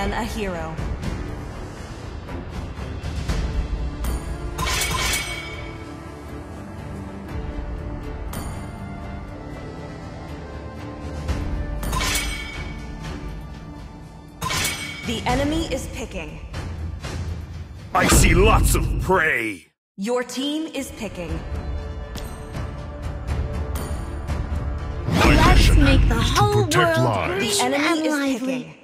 man a hero. The enemy is picking. I see lots of prey. Your team is picking. My Let's make the whole world lives. The enemy and is lively.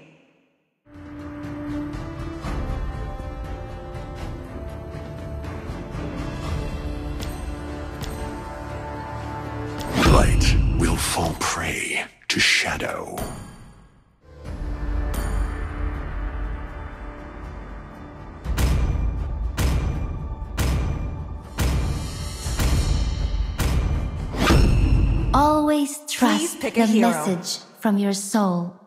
Always trust pick the hero. message from your soul.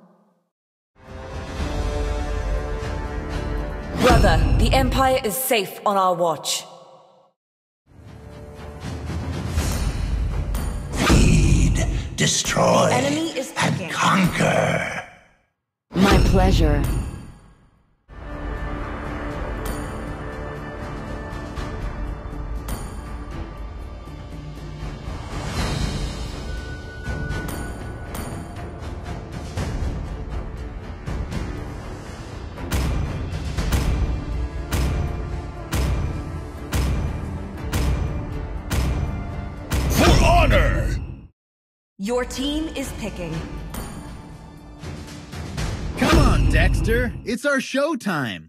Brother, the Empire is safe on our watch. Feed, destroy, The enemy is and conquer. My pleasure. Your team is picking. Come on, Dexter. It's our showtime.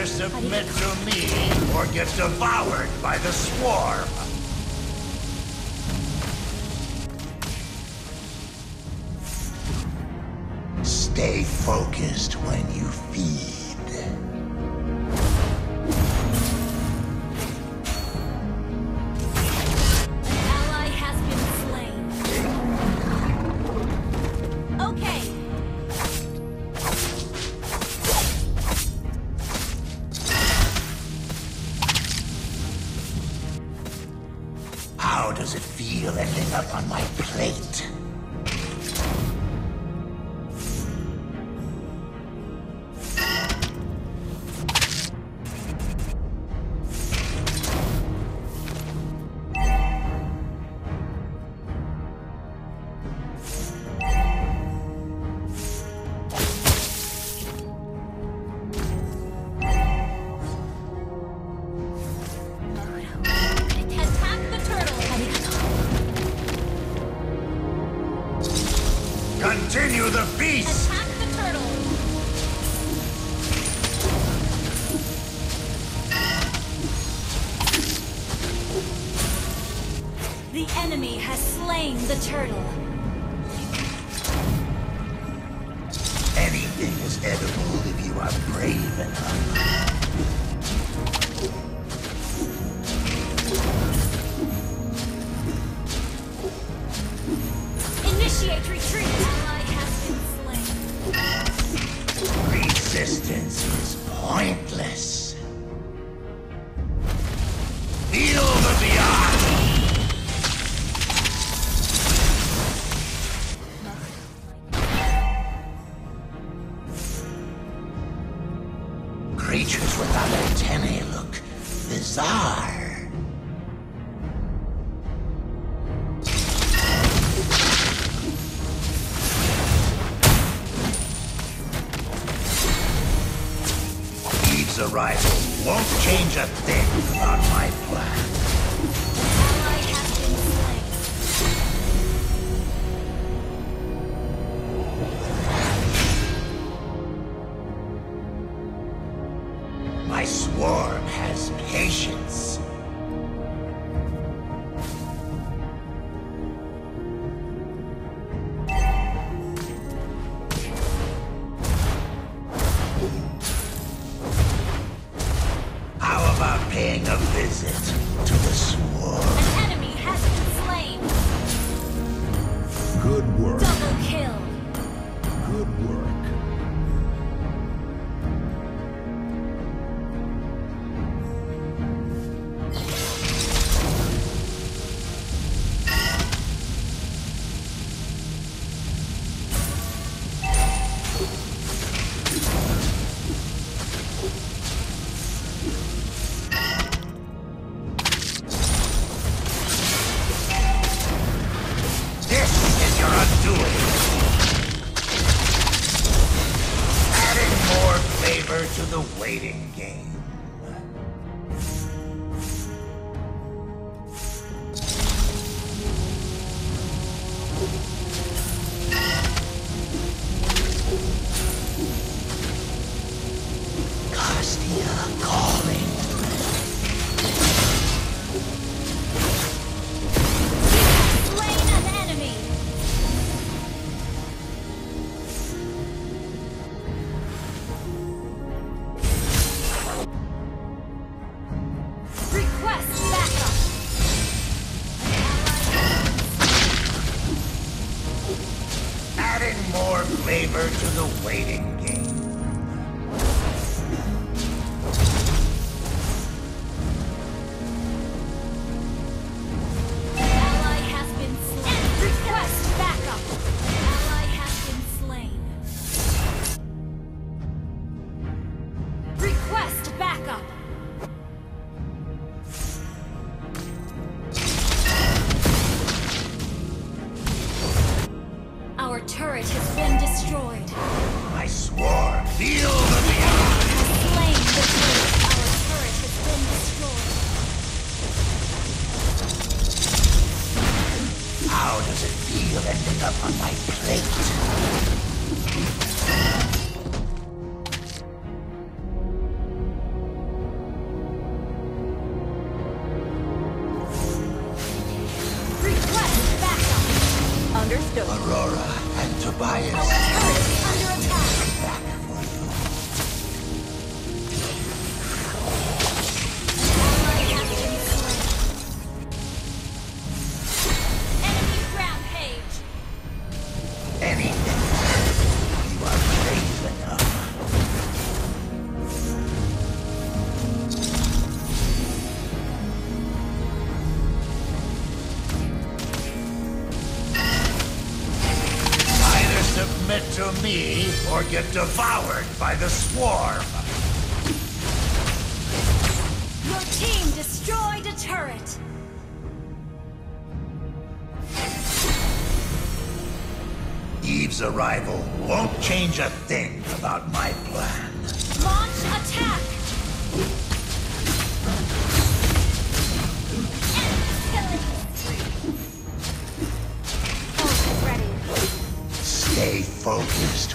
Either submit to me or get devoured by the swarm. Stay focused when you feed. The enemy has slain the turtle. Anything is edible if you are brave enough. Antennae look bizarre. arrival won't change a thing about my plan. waiting game. the waiting game. tío. anything. You are brave enough. Either submit to me or get devoured by the swarm. arrival won't change a thing about my plan. Launch attack! Ready. Stay focused,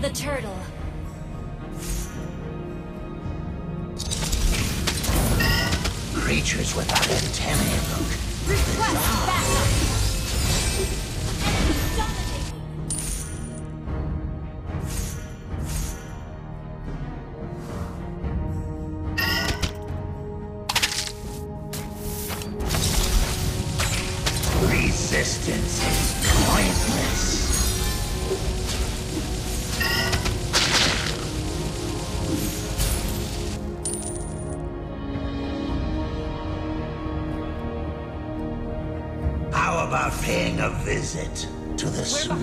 The turtle. Creatures without antennae, Luke. Request a visit to the swamp.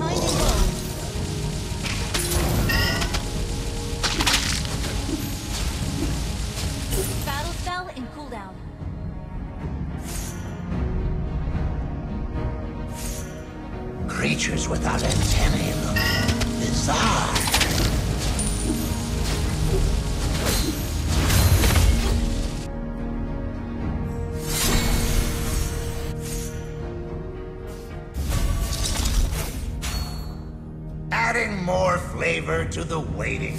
creatures without antennae look bizarre. flavor to the waiting.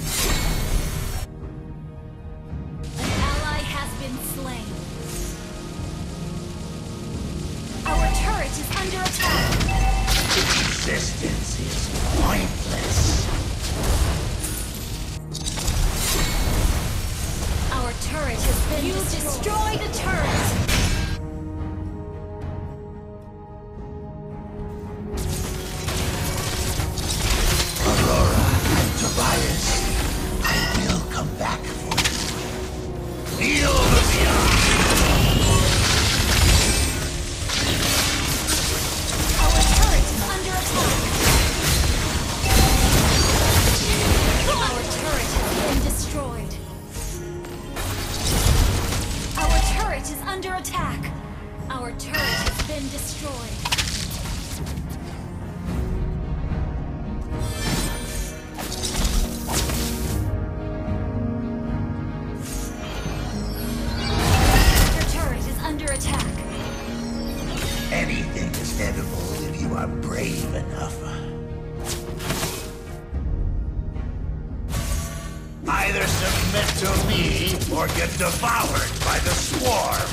devoured by the swarm!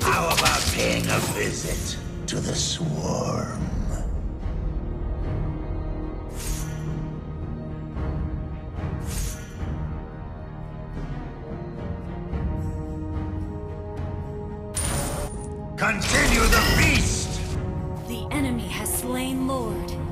How about paying a visit to the swarm? Continue the feast! The enemy has slain Lord.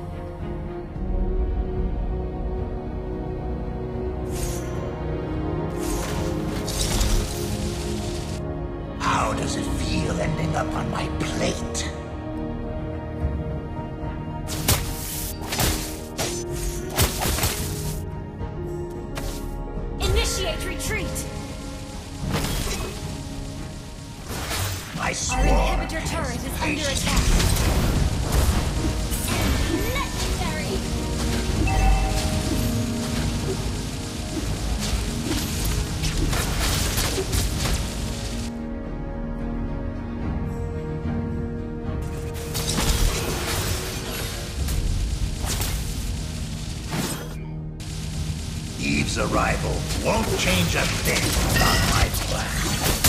won't change a thing about my plan.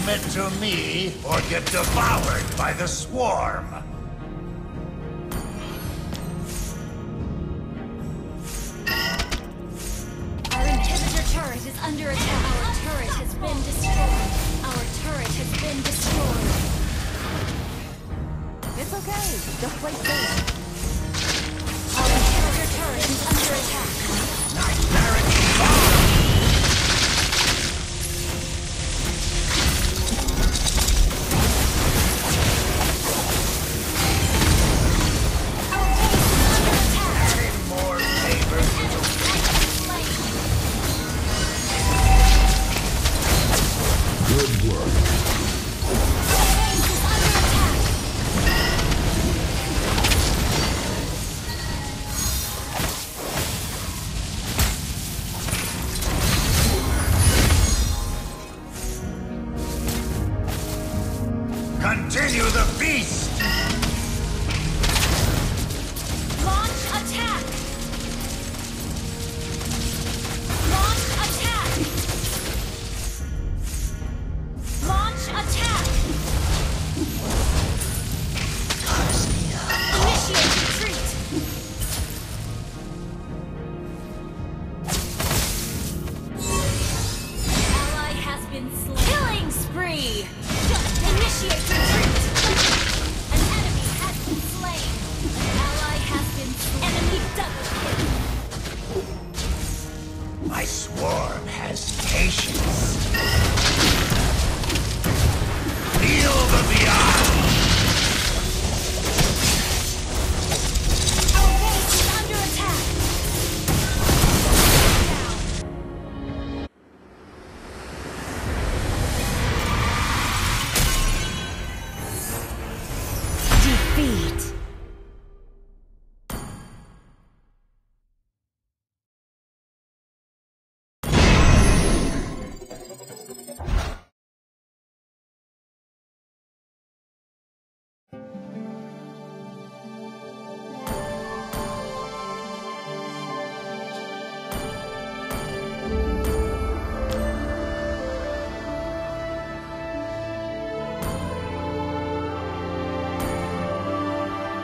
submit to me or get devoured by the swarm.